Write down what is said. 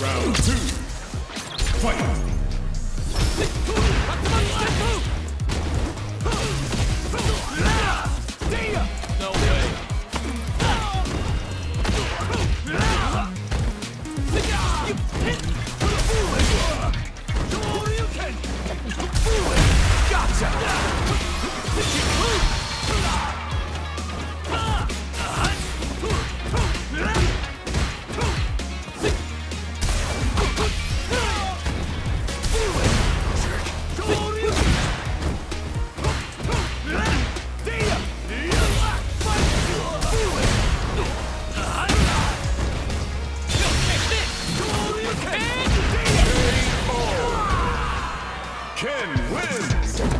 Round two. Fight. Ken wins!